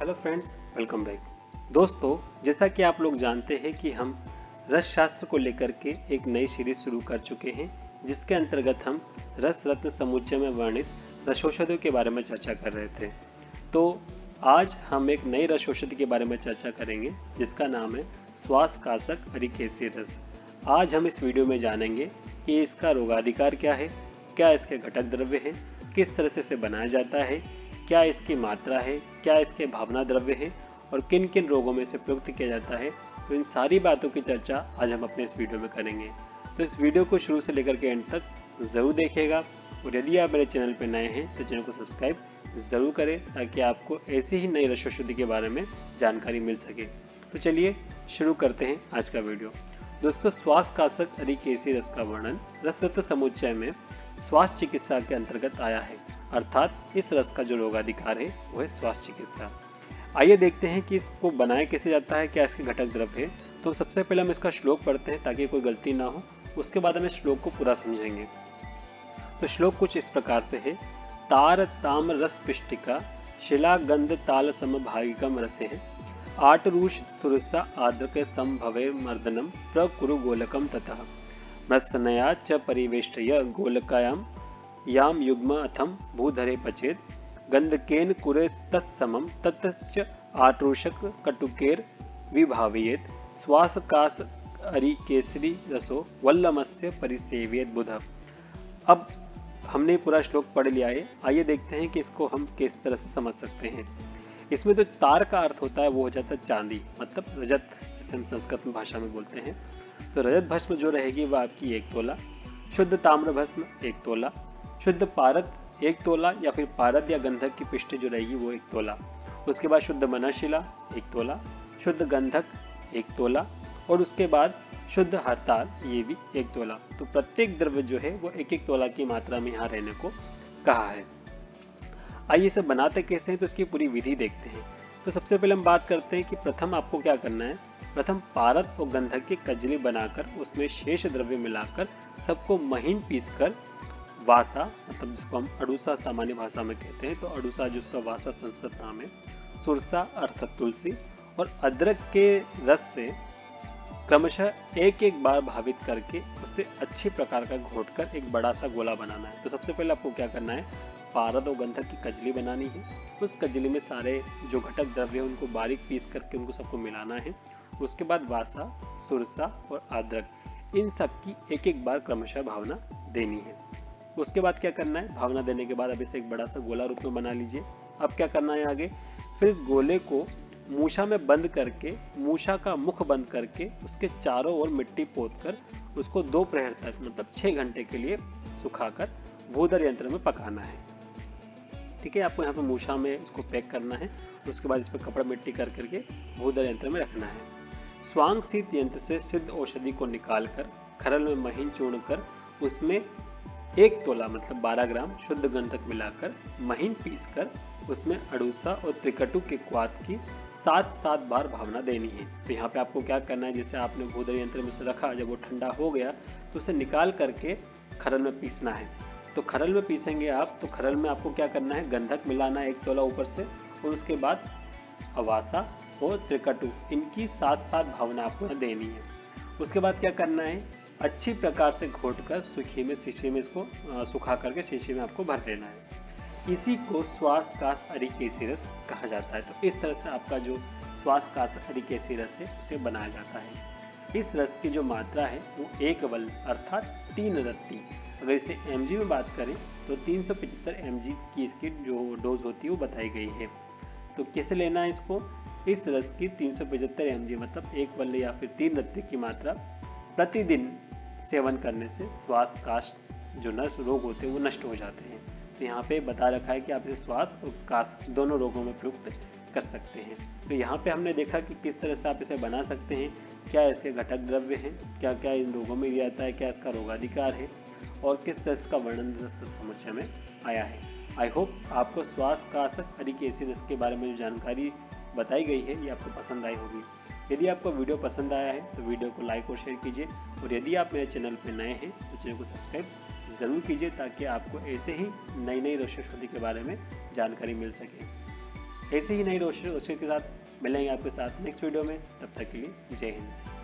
Hello friends welcome back दोस्तों, जैसा कि आप लोग जानते हैं कि हम रस शास्त्र को लेकर के एक नई सीरीज़ शुरू कर चुके हैं, जिसके अंतर्गत हम रस रत्न समुच्चय में वर्णित रसौषधियों के बारे में चर्चा कर रहे थे। तो आज हम एक नई रसौषधि के बारे में चर्चा करेंगे, जिसका नाम है श्वास कासक अरिकेसी रस। आज हम इस वीडियो में जानेंगे कि इसका रोगाधिकार क्या है, क्या इसके घटक द्रव्य हैं, किस तरह से इसे बनाया जाता है क्या इसकी मात्रा है, क्या इसके भावना द्रव्य है और किन किन रोगों में इसे प्रयुक्त किया जाता है तो इन सारी बातों की चर्चा आज हम अपने इस वीडियो में करेंगे। तो इस वीडियो को शुरू से लेकर के एंड तक ज़रूर देखेगा और यदि आप मेरे चैनल पर नए हैं तो चैनल को सब्सक्राइब ज़रूर करें ताकि आपको ऐसी ही नई रसोशुद्धि के बारे में जानकारी मिल सके। तो चलिए शुरू करते हैं आज का वीडियो। दोस्तों श्वास कासक अरिकेसी रस का वर्णन रसरत्न समुच्चय में स्वास्थ्य चिकित्सा के अंतर्गत आया है। अर्थात इस रस का जो रोगाधिकार है वो है स्वास्थ्य चिकित्सा। आइए देखते हैं कि इसको बनाया कैसे जाता है, क्या इसके घटक द्रव्य है। तो सबसे पहले हम इसका श्लोक पढ़ते हैं ताकि कोई गलती ना हो। उसके बाद हम इस श्लोक को पूरा समझेंगे। तो श्लोक कुछ इस प्रकार से है। तार ताम रस पिष्टिका, शिला गंध ताल समभागिकम रसे है। आट रूष सुरसा आद्रक संभवे मर्दनम प्रकुरु गोलकम तथा मत्सनया च परिवेष्टय गोलकायाम। याम युग्म अथम भूधरे पचेत गंधकेन कुरे तत्समम तत्स्य आट्रूषक कटुकेर विभावयेत। श्वासकास अरि केसरी रसो, वल्लमस्य परिसेवियत बुध। अब हमने पूरा श्लोक पढ़ लिया है। आइए देखते हैं कि इसको हम किस तरह से समझ सकते हैं। इसमें जो तार का अर्थ होता है, वो हो जाता है चांदी। मतलब रजत, जिसे हम संस्कृत भाषा में बोलते हैं। तो रजत भस्म जो रहेगी वह आपकी एक तोला। शुद्ध ताम्र भस्म, एक तोला। शुद्ध पारद एक तोला या फिर पारद या गंधक की पिष्ट जो रहेगी वो एक तोला। उसके बाद शुद्ध मनशिला एक तोला, शुद्ध गंधक एक तोला और उसके बाद शुद्ध हड़ताल ये भी एक तोला। तो प्रत्येक द्रव्य जो है वो एक एक तोला की मात्रा में यहाँ रहने को कहा है। आइए इसे बनाते कैसे हैं तो इसकी पूरी विधि देखते हैं। तो सबसे पहले हम बात करते हैं कि प्रथम आपको क्या करना है? प्रथम पारद और गंधक की कजली बनाकर उसमें शेष द्रव्य मिलाकर सबको महीन पीसकर वासा मतलब जिसको हम अड़ूसा सामान्य भाषा में कहते हैं तो अड़ूसा जो उसका वासा संस्कृत नाम है, सुरसा अर्थात तुलसी, और अदरक के रस से क्रमशः एक एक बार भावित करके उससे अच्छी प्रकार का घोट कर एक बड़ा सा गोला बनाना है। तो सबसे पहले आपको क्या करना है, पारद और गंधक की कजली बनानी है। उस कजली में सारे जो घटक द्रव्य है, उनको बारीक पीस करके उनको सबको मिलाना है। उसके बाद वासा, सुरसा और अदरक, इन सब की एक एक बार क्रमशः भावना देनी है। उसके बाद क्या करना है? भावना देने के बाद अब इसे एक बड़ा सा गोला रूप में बना लीजिए। अब क्या करना है आगे? फिर इस गोले को मूछा में बंद करके मूछा का मुख बंद करके उसके चारों ओर मिट्टी पोत कर उसको दो प्रहर तक मतलब छह घंटे के लिए सुखाकर भूदर यंत्र में पकाना है। ठीक है? आपको यहाँ पे मूछा में इसको पैक करना है, उसके बाद इस पर कपड़ा मिट्टी कर करके भूदर यंत्र में रखना है। स्वांग शीत यंत्र से सिद्ध औषधि को निकालकर, खरल में महीन चूर्ण कर उसमें एक तोला मतलब 12 ग्राम शुद्ध गंधक मिलाकर महीन पीस कर उसमें अड़ूसा और त्रिकटु के क्वाद की सात सात बार भावना देनी है। तो यहाँ पे आपको क्या करना है, जैसे आपने भूदर यंत्र में से रखा, जब वो ठंडा हो गया तो उसे निकाल करके खरल में पीसना है। तो खरल में पीसेंगे आप तो खरल में आपको क्या करना है, गंधक मिलाना है एक तोला ऊपर से, और उसके बाद अवासा और त्रिकटु, इनकी सात सात भावना आपको देनी है। उसके बाद क्या करना है अच्छी प्रकार से घोट कर सूखी में, शीशे में इसको सुखा करके शीशे में आपको भर लेना है। इसी को श्वास कास अरिकेसी रस कहा जाता है। तो इस तरह से आपका जो श्वास कास अरिकेसी रस है, उसे बनाया जाता है। इस रस की जो मात्रा है, वो एक बल अर्थात तीन रत्ती। अगर इसे एमजी में बात करें तो तीन सौ पचहत्तर एम की इसकी जो डोज होती है, वो बताई गई है। तो कैसे लेना है इसको? इस रस की तीन सौ पचहत्तर एम मतलब एक बल्ले या फिर तीन रत्ती की मात्रा, प्रतिदिन सेवन करने से श्वास काश जो नस रोग होते हैं वो नष्ट हो जाते हैं। तो यहाँ पे बता रखा है कि आप इसे श्वास और काश दोनों रोगों में प्रयुक्त कर सकते हैं। तो यहाँ पे हमने देखा कि किस तरह से आप इसे बना सकते हैं, क्या इसके घटक द्रव्य हैं क्या क्या इन रोगों में दिया जाता है, क्या इसका रोगाधिकार है और किस तरह इसका वर्णन समस्या में आया है। आई होप आपको श्वास काश काशक हरिकेसी रस के बारे में जो जानकारी बताई गई है, ये आपको पसंद आई होगी। यदि आपको वीडियो पसंद आया है तो वीडियो को लाइक और शेयर कीजिए। और यदि आप मेरे चैनल पर नए हैं तो चैनल को सब्सक्राइब ज़रूर कीजिए ताकि आपको ऐसे ही नई नई रोशन शुद्धि के बारे में जानकारी मिल सके। ऐसे ही नई रोशन रोशनी के साथ मिलेंगे आपके साथ नेक्स्ट वीडियो में। तब तक के लिए जय हिंद।